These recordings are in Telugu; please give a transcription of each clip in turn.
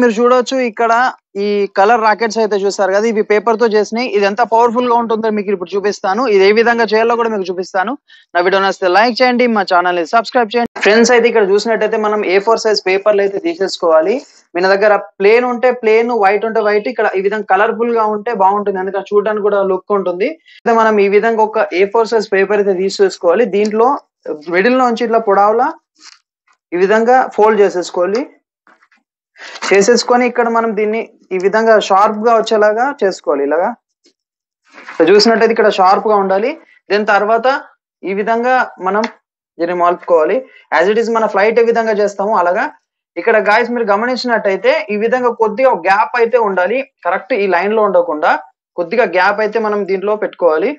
మీరు చూడొచ్చు ఇక్కడ ఈ కలర్ రాకెట్స్ అయితే చూస్తారు కదా ఇవి పేపర్తో చేసినాయి. ఇది ఎంత పవర్ఫుల్గా ఉంటుందో మీకు ఇప్పుడు చూపిస్తాను. ఇది ఏ విధంగా చేయాలో కూడా మీకు చూపిస్తాను. నా వీడియో నచ్చితే లైక్ చేయండి మా ఛానల్ని సబ్స్క్రైబ్ చేయండి. ఫ్రెండ్స్ అయితే ఇక్కడ చూసినట్టయితే మనం ఏ ఫోర్ సైజ్ పేపర్లు అయితే తీసేసుకోవాలి. మన దగ్గర ప్లేన్ ఉంటే ప్లేన్ వైట్ ఉంటే వైట్ ఇక్కడ ఈ విధంగా కలర్ఫుల్గా ఉంటే బాగుంటుంది. ఎందుకంటే చూడడానికి కూడా లుక్ ఉంటుంది. అయితే మనం ఈ విధంగా ఒక ఏ ఫోర్ సైజ్ పేపర్ అయితే తీసేసుకోవాలి. దీంట్లో మిడిల్ నుంచి ఇట్లా పొడవులా ఈ విధంగా ఫోల్డ్ చేసేసుకోవాలి. చేసేసుకొని ఇక్కడ మనం దీన్ని ఈ విధంగా షార్ప్గా వచ్చేలాగా చేసుకోవాలి ఇలాగా? చూసినట్టయితే ఇక్కడ షార్ప్గా ఉండాలి. దీని తర్వాత ఈ విధంగా మనం దీన్ని మలుపుకోవాలి. యాజ్ ఇట్ ఈస్ మన ఫ్లైట్ ఏ విధంగా చేస్తామో అలాగా. ఇక్కడ గాయస్ మీరు గమనించినట్టయితే ఈ విధంగా కొద్దిగా గ్యాప్ అయితే ఉండాలి. కరెక్ట్ ఈ లైన్లో ఉండకుండా కొద్దిగా గ్యాప్ అయితే మనం దీంట్లో పెట్టుకోవాలి.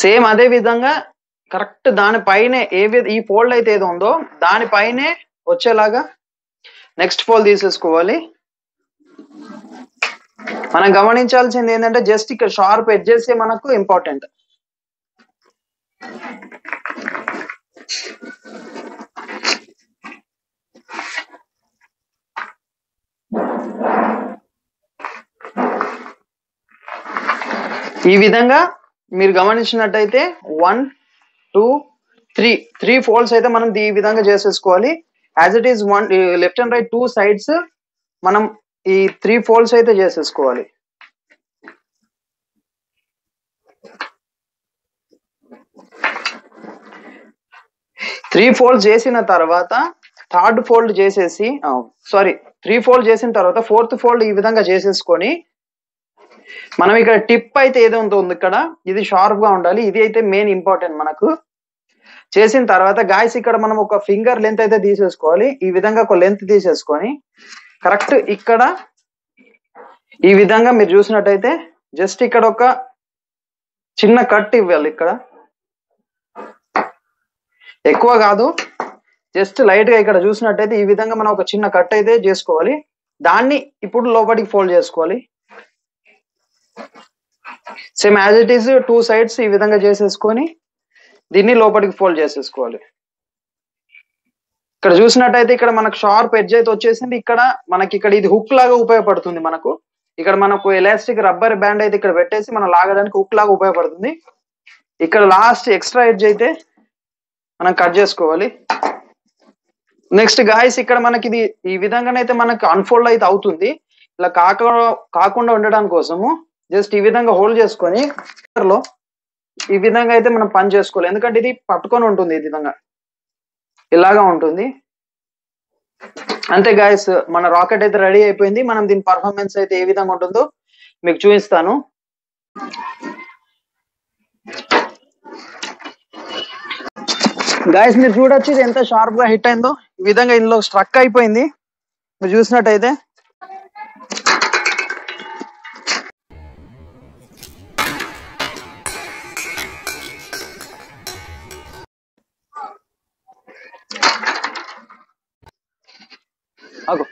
సేమ్ అదే విధంగా కరెక్ట్ దానిపైనే ఏ ఈ ఫోల్డ్ అయితే ఏదో ఉందో దానిపైనే వచ్చేలాగా నెక్స్ట్ ఫోల్డ్ తీసేసుకోవాలి. మనం గమనించాల్సింది ఏంటంటే జస్ట్ ఇక్కడ షార్ప్ ఎడ్జెస్ మనకు ఇంపార్టెంట్. ఈ విధంగా మీరు గమనించినట్టయితే one two three three folds అయితే మనం ఈ విధంగా చేసేసుకోవాలి. As it is one left and right two sides మనం ఈ త్రీ ఫోల్డ్స్ అయితే చేసేసుకోవాలి. త్రీ ఫోల్డ్ చేసిన తర్వాత థర్డ్ ఫోల్డ్ చేసేసి సారీ త్రీ ఫోల్డ్ చేసిన తర్వాత ఫోర్త్ ఫోల్డ్ ఈ విధంగా చేసేసుకొని మనం ఇక్కడ టిప్ అయితే ఏదో ఉంది ఇక్కడ. ఇది షార్ప్గా ఉండాలి. ఇది అయితే మెయిన్ ఇంపార్టెంట్ మనకు. చేసిన తర్వాత గాయస్ ఇక్కడ మనం ఒక ఫింగర్ లెంత్ అయితే తీసేసుకోవాలి. ఈ విధంగా ఒక లెంత్ తీసేసుకొని కరెక్ట్ ఇక్కడ ఈ విధంగా మీరు చూసినట్టయితే జస్ట్ ఇక్కడ ఒక చిన్న కట్ ఇవ్వాలి ఇక్కడ. ఎక్కువ కాదు. జస్ట్ లైట్గా ఇక్కడ చూసినట్టయితే ఈ విధంగా మనం ఒక చిన్న కట్ అయితే చేసుకోవాలి. దాన్ని ఇప్పుడు లోపలికి ఫోల్డ్ చేసుకోవాలి. Same as it is two sides ఈ విధంగా చేసేసుకొని దీన్ని లోపలికి ఫోల్డ్ చేసేసుకోవాలి. ఇక్కడ చూసినట్టయితే ఇక్కడ మనకు షార్ప్ ఎడ్జ్ అయితే వచ్చేసింది. ఇక్కడ మనకి ఇక్కడ ఇది హుక్ లాగా ఉపయోగపడుతుంది మనకు. ఇక్కడ మనకు ఎలాస్టిక్ రబ్బర్ బ్యాండ్ అయితే ఇక్కడ పెట్టేసి మనం లాగడానికి హుక్ లాగా ఉపయోగపడుతుంది. ఇక్కడ లాస్ట్ ఎక్స్ట్రా ఎడ్జ్ అయితే మనం కట్ చేసుకోవాలి. నెక్స్ట్ గాయస్ ఇక్కడ మనకి ఇది ఈ విధంగానైతే మనకు అన్ఫోల్డ్ అయితే అవుతుంది. ఇలా కాక కాకుండా ఉండడానికి కోసము జస్ట్ ఈ విధంగా హోల్డ్ చేసుకొని లో ఈ విధంగా అయితే మనం పని చేసుకోవాలి. ఎందుకంటే ఇది పట్టుకొని ఉంటుంది ఈ విధంగా. ఇలాగా ఉంటుంది. అంతే గాయస్ మన రాకెట్ అయితే రెడీ అయిపోయింది. మనం దీని పర్ఫార్మెన్స్ అయితే ఏ విధంగా ఉంటుందో మీకు చూపిస్తాను. గాయస్ మీరు చూడొచ్చు ఇది ఎంత షార్ప్గా హిట్ అయిందో. ఈ విధంగా ఇందులో స్ట్రక్ అయిపోయింది. మీరు చూసినట్టయితే Algo.